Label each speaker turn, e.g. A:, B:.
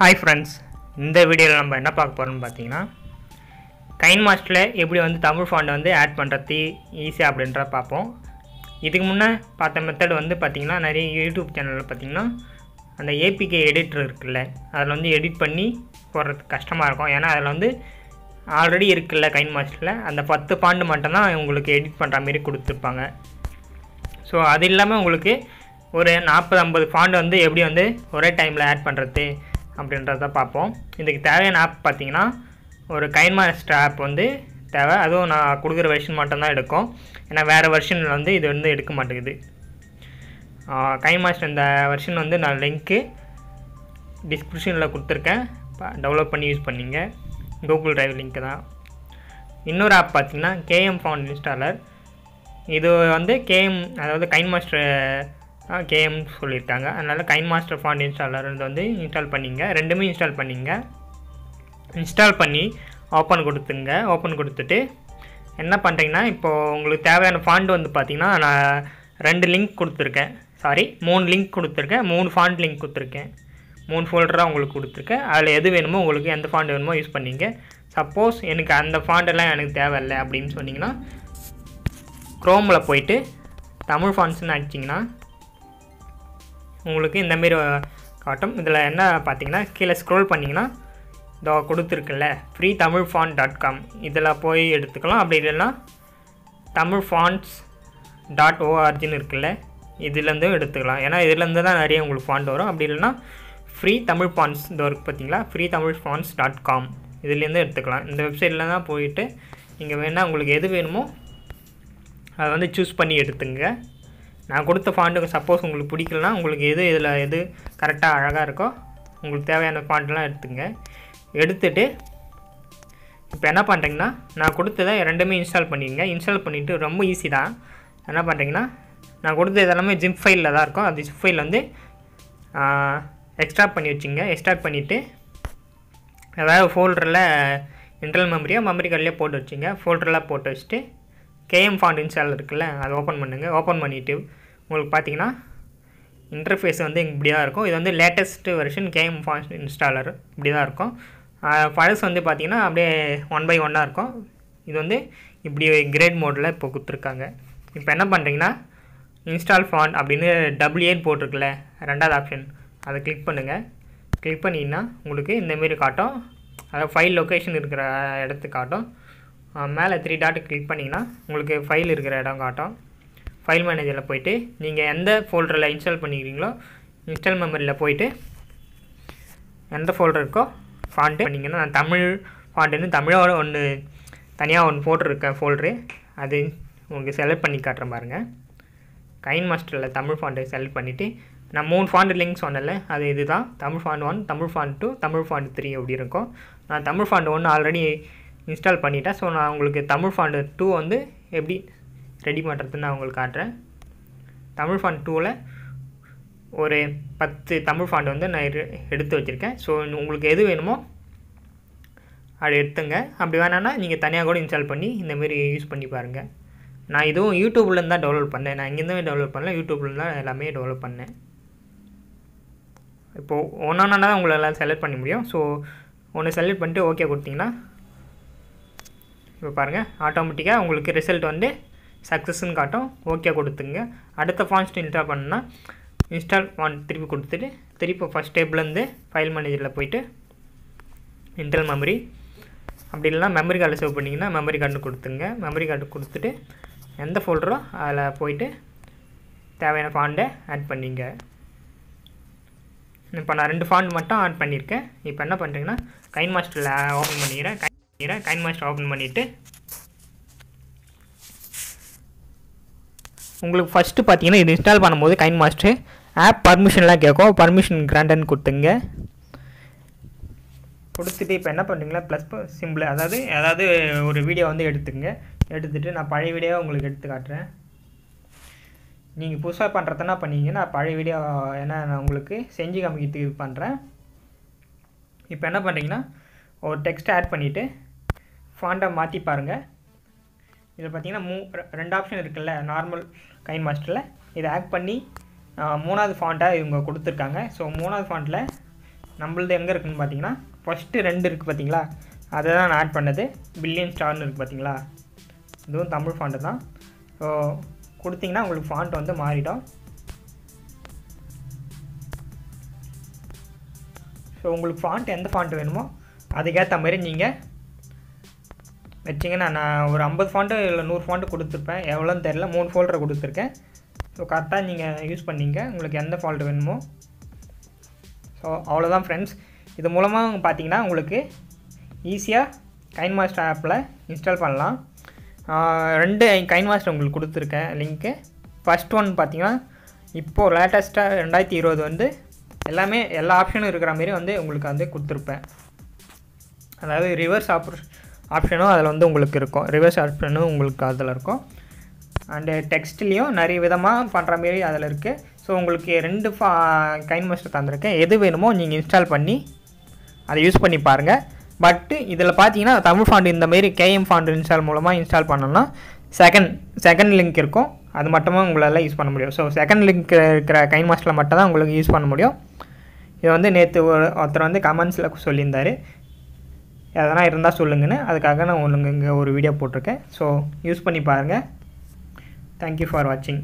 A: Hi friends இந்த வீடியோவில் நம்ம என்ன பார்க்க போகிறோம்னு பார்த்தீங்கன்னா கைன் மாஸ்டரில் எப்படி வந்து தமிழ் ஃபாண்டை வந்து ஆட் பண்ணுறது ஈஸியாக அப்படின்ற பார்ப்போம். இதுக்கு முன்னே பார்த்த மெத்தட் வந்து பார்த்திங்கன்னா நிறைய யூடியூப் சேனலில் பார்த்திங்கன்னா அந்த ஏபிகே எடிட்டர் இருக்குல்ல அதில் வந்து எடிட் பண்ணி போடுறதுக்கு கஷ்டமாக இருக்கும். ஏன்னா அதில் வந்து ஆல்ரெடி இருக்குல்ல கைன் மாஸ்டரில் அந்த பத்து பாண்டு மட்டும்தான் உங்களுக்கு எடிட் பண்ணுற மாரி கொடுத்துருப்பாங்க. ஸோ அது இல்லாமல் உங்களுக்கு ஒரு நாற்பது ஐம்பது ஃபாண்ட் வந்து எப்படி வந்து ஒரே டைமில் ஆட் பண்ணுறது அப்படின்றத பார்ப்போம். இதுக்கு தேவையான ஆப் பார்த்தீங்கன்னா ஒரு கைன் மாஸ்டர் ஆப் வந்து தேவை. அதுவும் நான் கொடுக்குற வெர்ஷன் மட்டும்தான் எடுக்கும். ஏன்னா வேறு வெர்ஷனில் வந்து இது வந்து எடுக்க மாட்டேங்குது. கைன் மாஸ்டர் இந்த வெர்ஷன் வந்து நான் லிங்க்கு டிஸ்கிரிப்ஷனில் கொடுத்துருக்கேன். டெவலப் பண்ணி யூஸ் பண்ணிங்க. கூகுள் டிரைவ் லிங்க்கு தான். இன்னொரு ஆப் பார்த்தீங்கன்னா கேஎம் ஃபவுண்ட் இன்ஸ்டாலர் இது வந்து கேஎம் அதாவது கைன் மாஸ்டர் கேஎம் சொல்லியிருக்காங்க. அதனால் கைன் மாஸ்டர் ஃபாண்ட் இன்ஸ்டாலர் வந்து இன்ஸ்டால் பண்ணிங்க. ரெண்டுமே இன்ஸ்டால் பண்ணிங்க. இன்ஸ்டால் பண்ணி ஓப்பன் கொடுத்துங்க. ஓப்பன் கொடுத்துட்டு என்ன பண்ணுறீங்கன்னா இப்போது உங்களுக்கு தேவையான ஃபாண்ட் வந்து பார்த்திங்கன்னா நான் ரெண்டு லிங்க் கொடுத்துருக்கேன். சாரி மூணு லிங்க் கொடுத்துருக்கேன். மூணு ஃபாண்ட் லிங்க் கொடுத்துருக்கேன். மூணு ஃபோல்டராக உங்களுக்கு கொடுத்துருக்கேன். அதில் எது வேணுமோ உங்களுக்கு எந்த ஃபாண்ட் வேணுமோ யூஸ் பண்ணிங்க. சப்போஸ் எனக்கு அந்த ஃபாண்டெல்லாம் எனக்கு தேவையில்லை அப்படின்னு சொன்னிங்கன்னா க்ரோமில் போயிட்டு தமிழ் ஃபாண்ட்ஸ்னு அடிச்சிங்கன்னா உங்களுக்கு இந்தமாரி காட்டும். இதில் என்ன பார்த்தீங்கன்னா கீழே ஸ்க்ரோல் பண்ணிங்கன்னா இதோ கொடுத்துருக்குல்ல free Tamil font dot com இதில் போய் எடுத்துக்கலாம். அப்படி இல்லைன்னா தமிழ் ஃபாண்ட்ஸ் டாட் ஓஆர்ஜின்னு இருக்குல்ல இதுலேருந்தும் எடுத்துக்கலாம். ஏன்னா இதுலேருந்து தான் நிறைய உங்களுக்கு ஃபாண்ட் வரும். அப்படி இல்லைன்னா ஃப்ரீ தமிழ் ஃபாண்ட்ஸ் இந்த ஒர்க் பார்த்தீங்களா free Tamil fonts dot com இதுலேருந்து எடுத்துக்கலாம். இந்த வெப்சைட்டில் தான் போயிட்டு நீங்கள் வேணால் உங்களுக்கு எது வேணுமோ அதை வந்து சூஸ் பண்ணி எடுத்துங்க. நான் கொடுத்த ஃபாண்ட்டுக்கு சப்போஸ் உங்களுக்கு பிடிக்கலனா உங்களுக்கு எது இதில் எது கரெக்டாக அழகாக இருக்கோ உங்களுக்கு தேவையான ஃபாண்ட்லாம் எடுத்துங்க. எடுத்துகிட்டு இப்போ என்ன பண்ணுறீங்கன்னா நான் கொடுத்ததை ரெண்டுமே இன்ஸ்டால் பண்ணிடுங்க. இன்ஸ்டால் பண்ணிவிட்டு ரொம்ப ஈஸி தான். என்ன பண்ணுறீங்கன்னா நான் கொடுத்த இதெல்லாமே ஜிப் ஃபைலில் தான் இருக்கும். அந்த ஜிப் ஃபைல் வந்து எக்ஸ்ட்ராக்ட் பண்ணி வச்சுங்க. எக்ஸ்ட்ராக்ட் பண்ணிவிட்டு ஏதாவது ஃபோல்டரில் இன்டர்னல் மெமரியோ மெமரி கார்டிலே போட்டு வச்சுங்க. ஃபோல்டரில் போட்டு வச்சுட்டு கேஎம் ஃபாண்ட் இன்ஸ்டால் இருக்குல்ல அதை ஓப்பன் பண்ணுங்கள் ஓப்பன் பண்ணிவிட்டு உங்களுக்கு பார்த்தீங்கன்னா இன்டர்ஃபேஸ் வந்து இப்படி தான் இருக்கும். இது வந்து latest version KM font installer இப்படி தான் இருக்கும். பழஸ் வந்து பார்த்திங்கன்னா அப்படியே ஒன் பை ஒன்னாக இருக்கும். இது வந்து இப்படி கிரேட் மோடில் இப்போ கொடுத்துருக்காங்க. இப்போ என்ன பண்ணுறீங்கன்னா இன்ஸ்டால் ஃபாண்ட் அப்படின்னு டபுள் ஏன் போட்டிருக்குல்ல ரெண்டாவது ஆப்ஷன் அதை கிளிக் பண்ணுங்கள் கிளிக் பண்ணிங்கன்னா உங்களுக்கு இந்தமாரி காட்டும். அதாவது ஃபைல் லொக்கேஷன் இருக்கிற இடத்துக்கு காட்டும். மேலே த்ரீ டாட்டு கிளிக் பண்ணிங்கன்னா உங்களுக்கு ஃபைல் இருக்கிற இடம் காட்டும். ஃபைல் மேனேஜரில் போயிட்டு நீங்கள் எந்த ஃபோல்டரில் இன்ஸ்டால் பண்ணிக்கிறீங்களோ இன்ஸ்டால் மெமரியில் போயிட்டு எந்த ஃபோல்டர் இருக்கோ ஃபாண்ட்டு பண்ணிங்கன்னா நான் தமிழ் ஃபாண்ட்டுன்னு தமிழோட ஒன்று தனியாக ஒன்று போட்டிருக்கேன் ஃபோல்டரு அது உங்களுக்கு செலக்ட் பண்ணி காட்டுறேன் பாருங்கள் கைன் மாஸ்டரில் தமிழ் ஃபாண்ட்டை செலக்ட் பண்ணிவிட்டு நான் மூணு ஃபாண்ட் லிங்க் சொன்னல அது இது தான் Tamil font one Tamil font two Tamil font three அப்படி இருக்கும் நான் தமிழ் ஃபாண்ட் ஒன்று ஆல்ரெடி இன்ஸ்டால் பண்ணிட்டேன். ஸோ நான் உங்களுக்கு தமிழ் ஃபாண்ட் டூ வந்து எப்படி ரெடி பண்ணுறதுன்னு நான் உங்களுக்கு காட்டுறேன். தமிழ் ஃபாண்ட் டூவில் ஒரு பத்து தமிழ் ஃபாண்ட் வந்து நான் எடுத்து வச்சுருக்கேன். ஸோ உங்களுக்கு எது வேணுமோ அதை எடுத்துங்க. அப்படி வேணான்னா நீங்கள் தனியாக கூட இன்ஸ்டால் பண்ணி இந்தமாரி யூஸ் பண்ணி பாருங்கள் நான் இதுவும் யூடியூப்லேருந்து தான் டெவலப் பண்ணேன். நான் இங்கேருந்து டெவலப் பண்ணல. யூடியூப்லேருந்து தான் எல்லாமே டெவலப் பண்ணேன். இப்போது ஒன்றா தான் உங்களால் செலக்ட் பண்ண முடியும். ஸோ ஒன்று செலக்ட் பண்ணிட்டு ஓகே கொடுத்தீங்கன்னா இப்போ பாருங்கள் ஆட்டோமேட்டிக்காக உங்களுக்கு ரிசல்ட் வந்து சக்ஸஸ்ன்னு காட்டும். ஓகே கொடுத்துங்க அடுத்த ஃபான்ஸ்ட் இன்ஸ்டால் பண்ணால் இன்ஸ்டால் ஃபாண்ட் திருப்பி கொடுத்துட்டு திருப்பி ஃபஸ்ட் டேப்லேருந்து ஃபைல் மேனேஜரில் போயிட்டு இன்டர்னல் மெமரி அப்படி இல்லைனா மெமரி கார்டு சேவ் பண்ணிங்கன்னா மெமரி கார்டு கொடுத்துங்க மெமரி கார்டு கொடுத்துட்டு எந்த ஃபோல்டரோ அதில் போயிட்டு தேவையான ஃபாண்டை ஆட் பண்ணிங்க. இப்போ நான் ரெண்டு ஃபாண்ட் மட்டும் ஆட் பண்ணியிருக்கேன். இப்போ என்ன பண்ணுறீங்கன்னா கைன் மாஸ்டரில் ஓப்பன் பண்ணிக்கிறேன். பண்ணிக்கிறேன் கைன் மாஸ்டர் ஓப்பன் பண்ணிவிட்டு உங்களுக்கு ஃபஸ்ட்டு பார்த்தீங்கன்னா இது இன்ஸ்டால் பண்ணும்போது கைன் மாஸ்டர் ஆப் பர்மிஷன்லாம் கேட்கும். பர்மிஷன் கிராண்டன்னு கொடுத்துங்க. கொடுத்துட்டு இப்போ என்ன பண்ணுறீங்களா ப்ளஸ் சிம்பிள் அதாவது அதாவது ஒரு வீடியோ வந்து எடுத்துங்க. எடுத்துகிட்டு நான் பழைய வீடியோ உங்களுக்கு எடுத்து காட்டுறேன். நீங்கள் புதுசாக பண்ணுறதுனா பண்ணீங்க. நான் பழைய வீடியோ என்ன நான் உங்களுக்கு செஞ்சு காமிக்கிறதுக்கு இது பண்ணுறேன் இப்போ என்ன பண்ணுறீங்கன்னா ஒரு டெக்ஸ்ட் ஆட் பண்ணிவிட்டு ஃபாண்ட்டை மாற்றி பாருங்கள் இதில் பார்த்தீங்கன்னா மூ ரெண்டு ஆப்ஷன் இருக்குல்ல நார்மல் கைன் மாஸ்டரில் இதை ஆக்ட் பண்ணி மூணாவது ஃபாண்ட்டாக இவங்க கொடுத்துருக்காங்க. ஸோ மூணாவது ஃபாண்ட்டில் நம்மளது எங்கே இருக்குதுன்னு பார்த்தீங்கன்னா ஃபஸ்ட்டு ரெண்டு இருக்குது பார்த்தீங்களா? அதை தான் நான் ஆட் பண்ணது. பில்லியன் ஸ்டார்னு இருக்குது பார்த்தீங்களா? இதுவும் தமிழ் ஃபாண்ட்டு தான். ஸோ கொடுத்தீங்கன்னா உங்களுக்கு ஃபாண்ட் வந்து மாறிடும். ஸோ உங்களுக்கு ஃபாண்ட் எந்த ஃபாண்ட் வேணுமோ அதுக்கேற்ற மாதிரி நீங்கள் வச்சிங்கன்னா நான் ஒரு ஐம்பது ஃபாண்ட்டு இல்லை நூறு ஃபாண்ட்டு கொடுத்துருப்பேன். எவ்வளோன்னு தெரில மூணு ஃபோல்டரை கொடுத்துருக்கேன். ஸோ கரெக்டாக நீங்கள் யூஸ் பண்ணிங்க. உங்களுக்கு எந்த ஃபால்ட் வேணுமோ. ஸோ அவ்வளோதான் ஃப்ரெண்ட்ஸ் இது மூலமாக பார்த்தீங்கன்னா உங்களுக்கு ஈஸியாக கைன் மாஸ்டர் ஆப்பில் இன்ஸ்டால் பண்ணலாம். ரெண்டு கைன் மாஸ்டர் உங்களுக்கு கொடுத்துருக்கேன் லிங்க்கு ஃபஸ்ட் ஒன் பார்த்தீங்கன்னா இப்போது லேட்டஸ்ட்டாக ரெண்டாயிரத்தி இருபது வந்து எல்லாமே எல்லா ஆப்ஷனும் இருக்கிற மாரி வந்து உங்களுக்கு வந்து கொடுத்துருப்பேன். அதாவது ரிவர்ஸ் ஆப்ரேஷன் ஆப்ஷனும் அதில் வந்து உங்களுக்கு இருக்கும். ரிவர்ஸ் ஆப்ஷனும் உங்களுக்கு அதில் இருக்கும். அண்டு டெக்ஸ்ட்லேயும் நிறைய விதமாக பண்ணுற மாரி அதில் இருக்குது ஸோ உங்களுக்கு ரெண்டு ஃபா கைன் மாஸ்டர் தந்திருக்கேன். எது வேணுமோ நீங்கள் இன்ஸ்டால் பண்ணி அதை யூஸ் பண்ணி பாருங்கள் பட்டு இதில் பார்த்தீங்கன்னா தமிழ் ஃபாண்ட் இந்த மாரி கேஎம் ஃபாண்ட் இன்ஸ்டால் மூலமாக இன்ஸ்டால் பண்ணோம்னா செகண்ட் செகண்ட் லிங்க் இருக்கும். அது மட்டுமா உங்களால் யூஸ் பண்ண முடியும். ஸோ செகண்ட் லிங்க் இருக்கிற கைன் மாஸ்டரில் மட்டும் தான் உங்களுக்கு யூஸ் பண்ண முடியும். இதை வந்து நேற்று ஒரு ஒருத்தர் வந்து கமெண்ட்ஸில் சொல்லியிருந்தார். எதனா இருந்தால் சொல்லுங்கன்னு. அதுக்காக நான் உங்களுக்கு இங்கே ஒரு வீடியோ போட்டிருக்கேன். ஸோ யூஸ் பண்ணி பாருங்கள் தேங்க்யூ ஃபார் வாட்சிங்